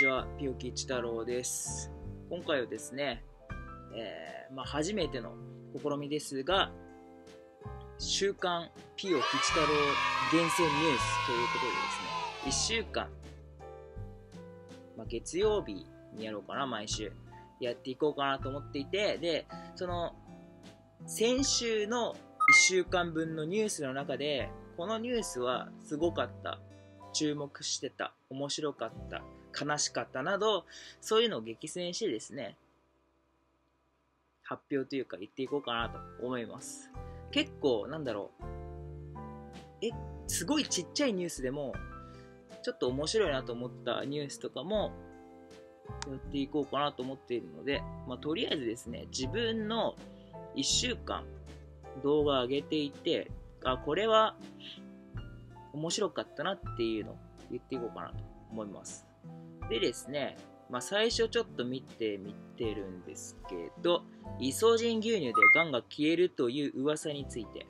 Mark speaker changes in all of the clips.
Speaker 1: ちは、ピオキ一太郎です。今回はですね、えーまあ、初めての試みですが、週刊ピオ吉太郎厳選ニュースということでですね、1週間、まあ、月曜日にやろうかな、毎週。やっていこうかなと思っていて、で、その、先週の1週間分のニュースの中で、このニュースはすごかった、注目してた、面白かった、悲しかったなど、そういうのを激戦してですね、発表というか言っていこうかなと思います。結構、なんだろう、え、すごいちっちゃいニュースでも、ちょっと面白いなと思ったニュースとかも、やっていこうかなと思っているので、まあ、とりあえずですね、自分の1週間動画上げていて、あ、これは面白かったなっていうのを言っていこうかなと思います。でですね、まあ、最初ちょっと見てみてるんですけど、イソジン牛乳でガンが消えるという噂について、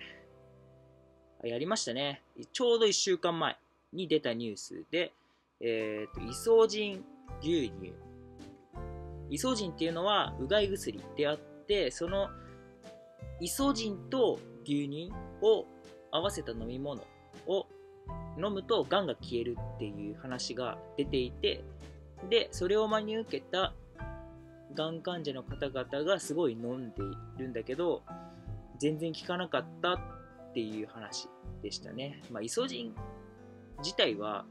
Speaker 1: やりましたね。ちょうど1週間前に出たニュースで、えっ、と、イソジン牛乳。イソジンっていうのはうがい薬であって、そのイソジンと牛乳を合わせた飲み物を飲むとがんが消えるっていう話が出ていて、で、それを真に受けたがん患者の方々がすごい飲んでいるんだけど、全然効かなかったっていう話でしたね。まあ、イソジン自体は、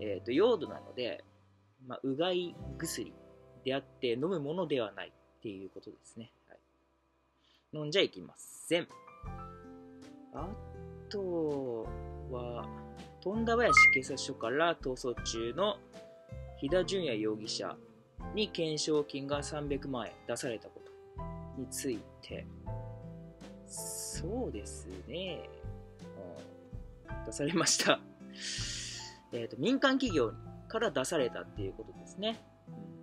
Speaker 1: えー、と用土なので、まあ、うがい薬であって飲むものではないっていうことですね。はい、飲んじゃいけません。あとは、富田林警察署から逃走中の飛田淳也容疑者に懸賞金が300万円出されたことについて、そうですね、うん、出されました。えーと民間企業から出されたっていうことですね。うん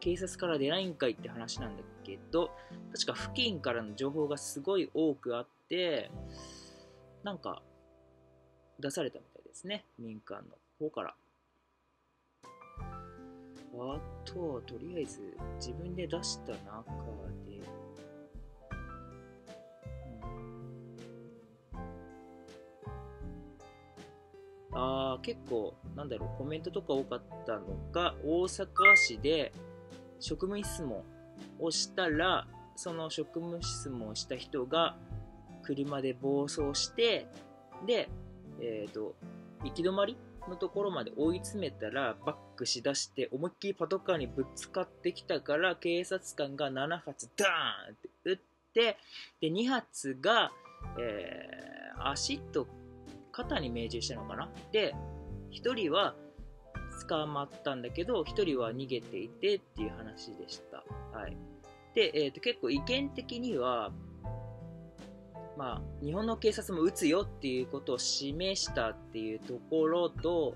Speaker 1: 警察から出ないんかいって話なんだけど、確か付近からの情報がすごい多くあって、なんか出されたみたいですね、民間の方から。あとは、とりあえず自分で出した中で、あー結構、なんだろう、コメントとか多かったのが、大阪市で職務質問をしたら、その職務質問をした人が車で暴走して、で、えっ、と、行き止まりのところまで追い詰めたら、バックしだして、思いっきりパトカーにぶつかってきたから、警察官が7発ダーンって撃って、で、2発が、えー足と肩に命中したのかな？で、1人は捕まったんだけど、1人は逃げていてっていう話でした。はい。で、えーと結構意見的には、まあ、日本の警察も撃つよっていうことを示したっていうところと、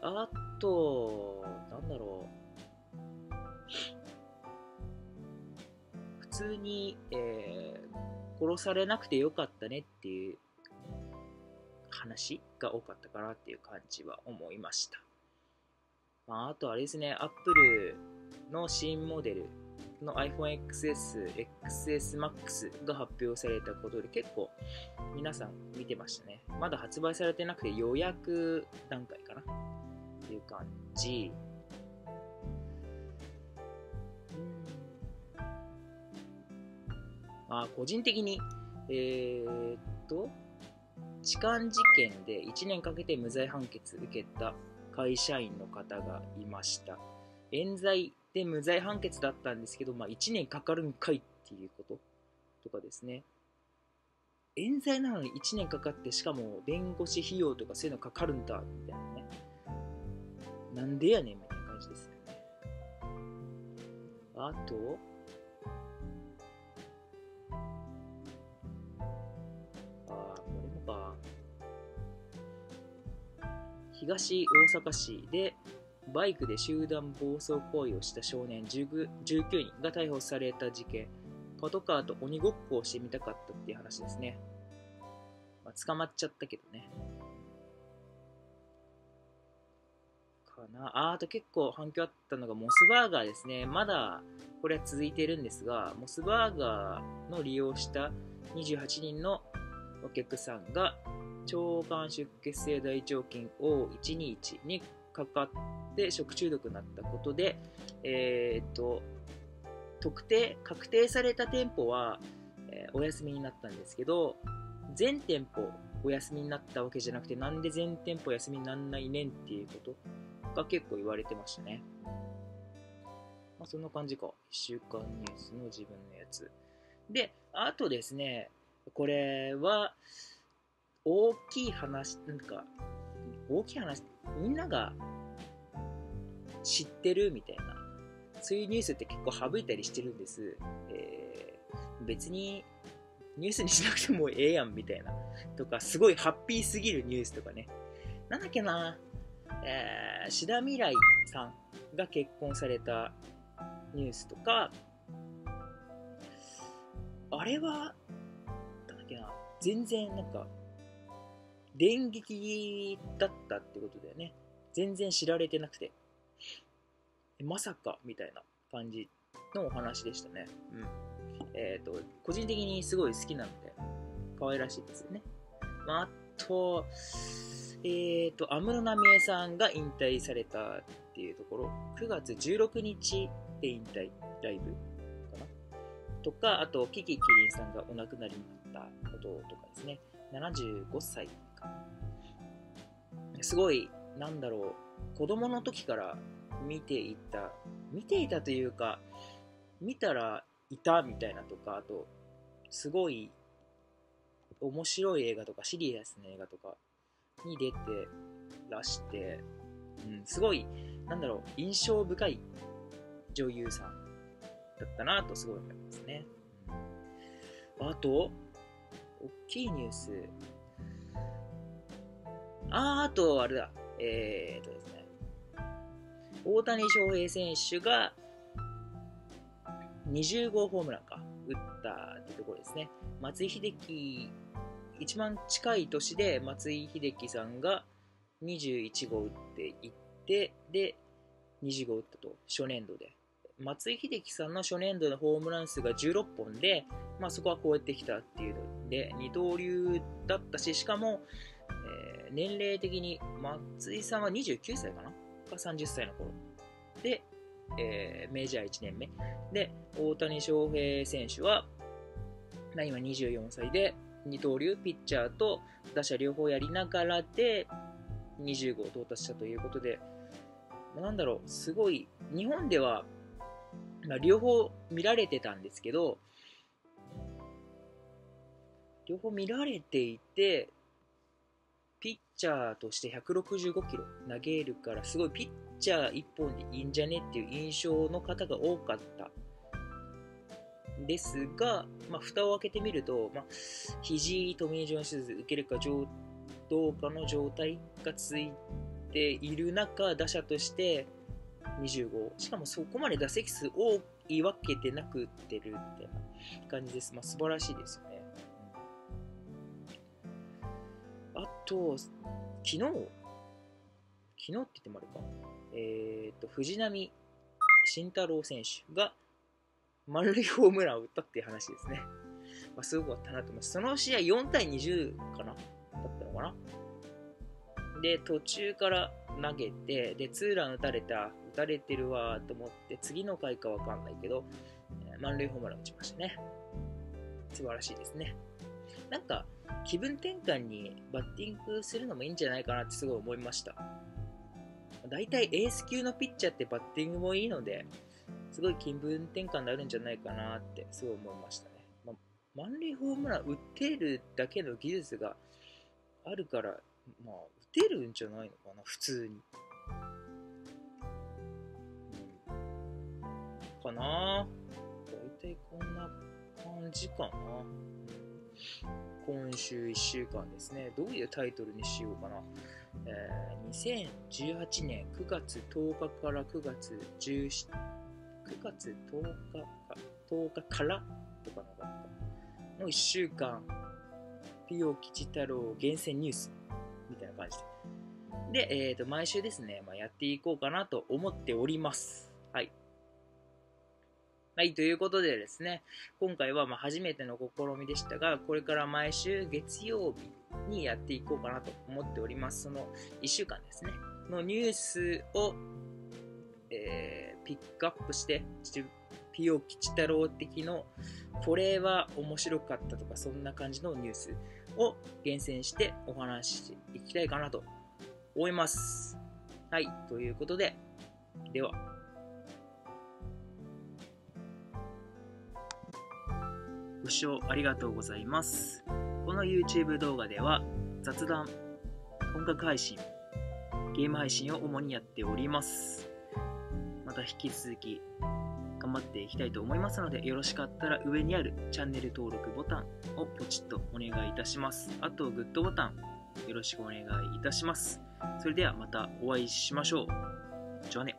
Speaker 1: あと、なんだろう。普通に、えー殺されなくてよかったねっていう話が多かったかなっていう感じは思いました。まあ、あとあれですね、Apple の新モデルの iPhone XS、XS Max が発表されたことで結構皆さん見てましたね。まだ発売されてなくて予約段階かなっていう感じ。あ、個人的に、えーっと、痴漢事件で1年かけて無罪判決受けた会社員の方がいました。冤罪で無罪判決だったんですけど、まあ、1年かかるんかいっていうこととかですね。冤罪なのに1年かかって、しかも弁護士費用とかそういうのかかるんだ、みたいなね。なんでやねん、みたいな感じですよね。あと、あーこれか。東大阪市でバイクで集団暴走行為をした少年19人が逮捕された事件。パトカーと鬼ごっこをしてみたかったっていう話ですね。まあ、捕まっちゃったけどね。かなああと結構反響あったのがモスバーガーですね。まだこれは続いてるんですが、モスバーガーの利用した28人のお客さんが腸管出血性大腸菌 O121 にかかって食中毒になったことで、えー、っと、特定、確定された店舗は、えー、お休みになったんですけど、全店舗お休みになったわけじゃなくて、なんで全店舗休みになんないねんっていうことが結構言われてましたね。まあ、そんな感じか。1週間ニュースの自分のやつ。で、あとですね、これは、大きい話、なんか、大きい話、みんなが知ってるみたいな、そういうニュースって結構省いたりしてるんです。えー、別にニュースにしなくてもええやんみたいな。とか、すごいハッピーすぎるニュースとかね。なんだっけな、えー、志田未来さんが結婚されたニュースとか、あれは、なんだっけな、全然なんか、電撃だったってことだよね。全然知られてなくて。まさかみたいな感じのお話でしたね。うん。えっ、ー、と、個人的にすごい好きなので、可愛らしいですよね。まあ、あと、えっ、ー、と、安室奈美恵さんが引退されたっていうところ、9月16日で引退ライブかなとか、あと、キキキリンさんがお亡くなりになったこととかですね、75歳。すごい、なんだろう、子供の時から見ていた、見ていたというか、見たらいたみたいなとか、あと、すごい面白い映画とかシリアスな映画とかに出てらして、うん、すごい、なんだろう、印象深い女優さんだったなとすごい思いますね。あと、大きいニュース。あ、あと、あれだ。えーとですね。大谷翔平選手が20号ホームランか、打ったってところですね。松井秀喜、一番近い年で松井秀喜さんが21号打っていって、で、20号打ったと、初年度で。松井秀喜さんの初年度のホームラン数が16本で、まあ、そこはこうやってきたっていうので、二刀流だったし、しかも、年齢的に松井さんは29歳かな？か30歳の頃。で、えー、メジャー1年目。で、大谷翔平選手は、まあ、今24歳で、二刀流、ピッチャーと打者両方やりながらで、20号到達したということで、なんだろう、すごい、日本では、まあ、両方見られてたんですけど、両方見られていて、チャーとして165キロ投げるから、すごいピッチャー1本でいいんじゃねっていう印象の方が多かったですが、まあ、蓋を開けてみると、まあ、肘トミー・ジョン手術受けるかどうかの状態が続いている中、打者として25、しかもそこまで打席数多いわけでなくってるみたいな感じです。まあ、素晴らしいですよね。と、昨日、昨日って言ってもあるか。えっ、と、藤浪晋太郎選手が満塁ホームランを打ったっていう話ですね。まあ、すごかったなと思います。その試合4対20かなだったのかなで、途中から投げて、で、ツーラン打たれた、打たれてるわと思って、次の回かわかんないけど、えー、満塁ホームラン打ちましたね。素晴らしいですね。なんか、気分転換にバッティングするのもいいんじゃないかなってすごい思いました。大体エース級のピッチャーってバッティングもいいので、すごい気分転換になるんじゃないかなってすごい思いましたね。まあ、満塁ホームラン打てるだけの技術があるから、まあ、打てるんじゃないのかな、普通に。かな大体こんな感じかな。今週1週間ですね。どういうタイトルにしようかな。えー、2018年9月10日から9月17 9月10日か、10日からとかなかったの1週間、ピオ吉太郎厳選ニュースみたいな感じで。で、えっ、と、毎週ですね、まあ、やっていこうかなと思っております。はい。はい、ということでですね、今回はま初めての試みでしたが、これから毎週月曜日にやっていこうかなと思っております。その1週間ですね、のニュースを、えーピックアップして、ピオ吉太郎的の、これは面白かったとか、そんな感じのニュースを厳選してお話ししていきたいかなと思います。はい、ということで、では。ご視聴ありがとうございます。この YouTube 動画では雑談、音楽配信、ゲーム配信を主にやっております。また引き続き頑張っていきたいと思いますので、よろしかったら上にあるチャンネル登録ボタンをポチッとお願いいたします。あと、グッドボタンよろしくお願いいたします。それではまたお会いしましょう。じゃあね。